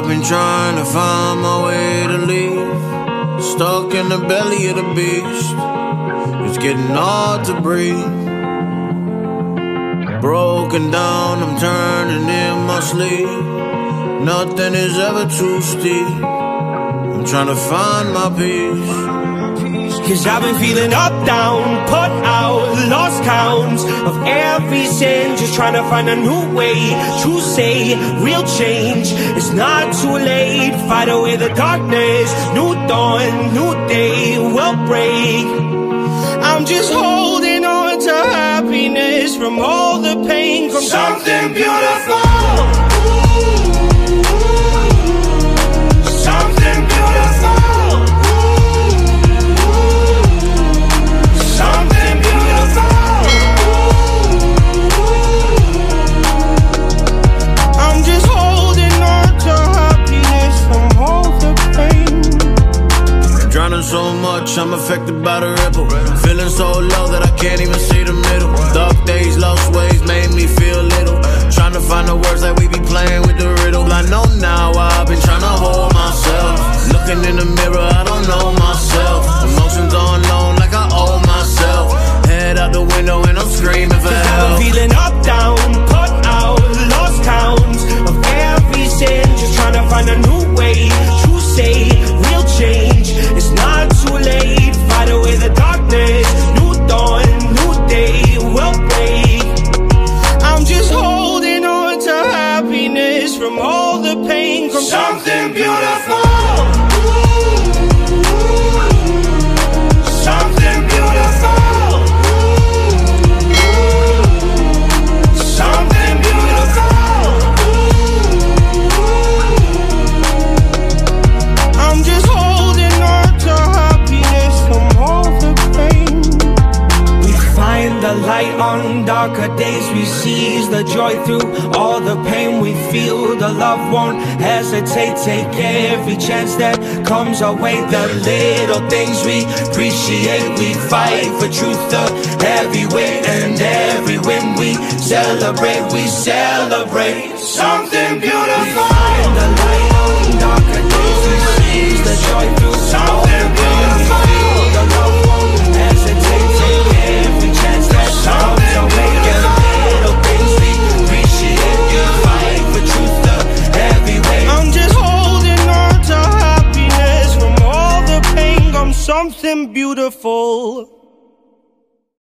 been trying to find my way to leave. Stuck in the belly of the beast. It's getting hard to breathe. Broken down, I'm turning in my sleep. Nothing is ever too steep. I'm trying to find my peace. Cause I've been feeling up, down, put out, lost count of every sin. Just trying to find a new way to say real change. It's not too late, fight away the darkness. New dawn, new day will break. I'm just holding on to happiness from all the pain. From something beautiful. I'm affected by the ripple. Feeling so low that I can't even see the middle. Dark all the pain. From something beautiful. Something beautiful. Something beautiful. I'm just holding on to happiness from all the pain. We find the light on darker days. We seize the joy through all the pain feel. The love won't hesitate. Take every chance that comes our way. The little things we appreciate. We fight for truth, the heavy weight, and every win we celebrate. We celebrate something beautiful. Something beautiful.